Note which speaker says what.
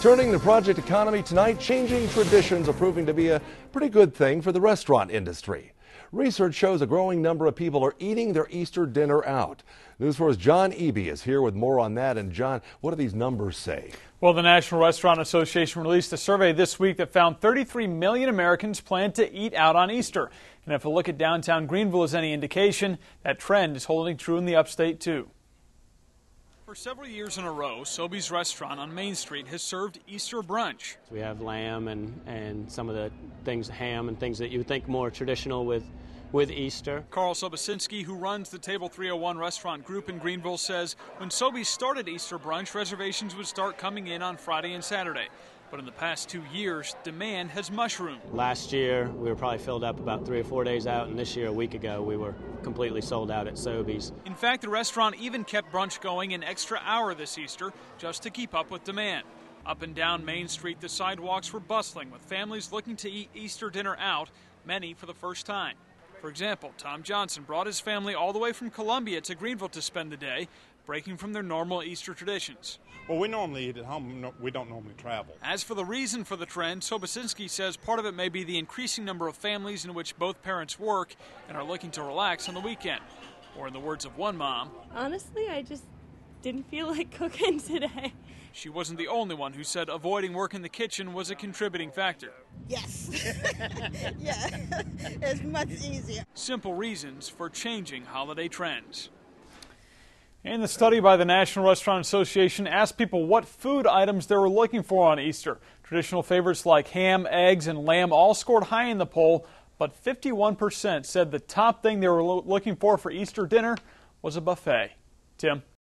Speaker 1: Turning the project economy tonight, changing traditions are proving to be a pretty good thing for the restaurant industry. Research shows a growing number of people are eating their Easter dinner out. News 4's John Eby is here with more on that. And John, what do these numbers say?
Speaker 2: Well, the National Restaurant Association released a survey this week that found 33 million Americans plan to eat out on Easter. And if a look at downtown Greenville is any indication, that trend is holding true in the upstate too. For several years in a row, Soby's Restaurant on Main Street has served Easter brunch.
Speaker 3: We have lamb and, and some of the things, ham and things that you would think more traditional with, with Easter.
Speaker 2: Carl Sobocinski, who runs the Table 301 restaurant group in Greenville, says when Soby's started Easter brunch, reservations would start coming in on Friday and Saturday. But in the past two years, demand has mushroomed.
Speaker 3: Last year, we were probably filled up about three or four days out, and this year, a week ago, we were completely sold out at Soby's.
Speaker 2: In fact, the restaurant even kept brunch going an extra hour this Easter just to keep up with demand. Up and down Main Street, the sidewalks were bustling with families looking to eat Easter dinner out, many for the first time. For example, Tom Johnson brought his family all the way from Columbia to Greenville to spend the day, breaking from their normal Easter traditions.
Speaker 4: Well, we normally eat at home. We don't normally travel.
Speaker 2: As for the reason for the trend, Sobocinski says part of it may be the increasing number of families in which both parents work and are looking to relax on the weekend. Or in the words of one mom,
Speaker 5: Honestly, I just didn't feel like cooking today.
Speaker 2: She wasn't the only one who said avoiding work in the kitchen was a contributing factor.
Speaker 6: Yes. yeah, it's much easier.
Speaker 2: Simple reasons for changing holiday trends. And the study by the National Restaurant Association asked people what food items they were looking for on Easter. Traditional favorites like ham, eggs, and lamb all scored high in the poll, but 51% said the top thing they were looking for for Easter dinner was a buffet. Tim?